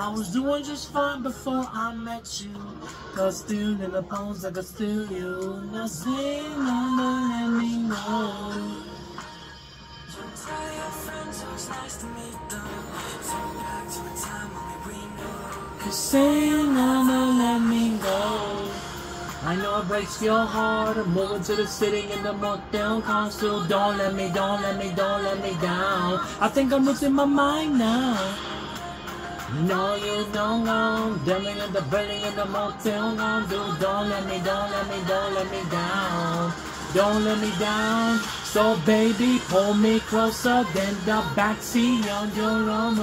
I was doing just fine before I met you. Cause still in the bones, I could steal you. Now say, mama, let me know. Tell your friends it was nice to meet them. Think back to a time only we knew. You say, mama, let me go. I know it breaks your heart. I'm moving to the city in the motel console. Don't let me, don't let me, don't let me down. I think I'm losing my mind now. No, you don't know. Demon in the building in the motel on dude. Don't let me, don't let me, don't let me down. Don't let me down. So baby, pull me closer than the backseat on your own.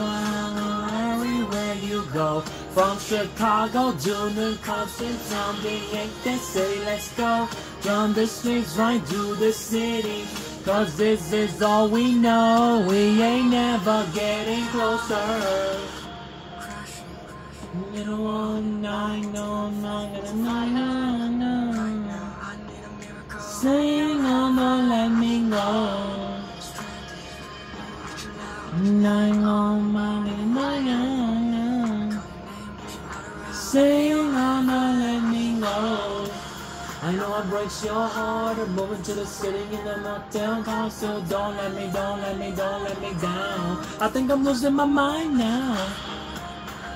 Everywhere you go. From Chicago to New Constant town, the that city. Let's go. From the streets right to the city. Cause this is all we know. We ain't never getting closer. Little one, nine, no, nine, nine, nine, nine. Miracle. Sing on the let me go. Nine on my nine, nine, Sing on the let me. I know it breaks your heart. Moving to the city in the motel console. Don't let me, don't let me, don't let me down. I think I'm losing my mind now.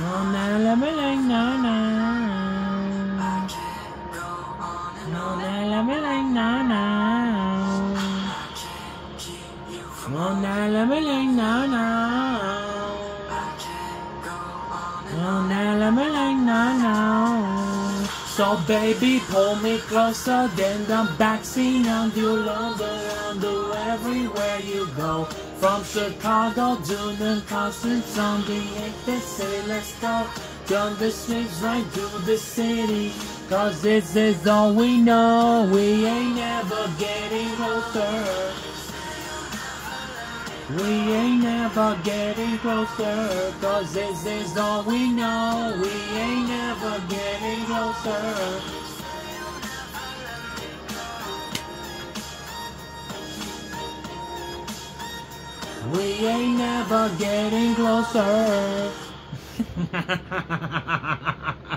No, no, let me like no, no. No, no, let me like no, no. No, no, let me like no, no. So baby, pull me closer than the backseat and you London do everywhere you go. From Chicago to the constant on the eighth city, let's go. Down the streets right to the city. Cause this is all we know. We ain't never getting closer. We ain't never getting closer. Cause this is all we know. We We ain't never getting closer.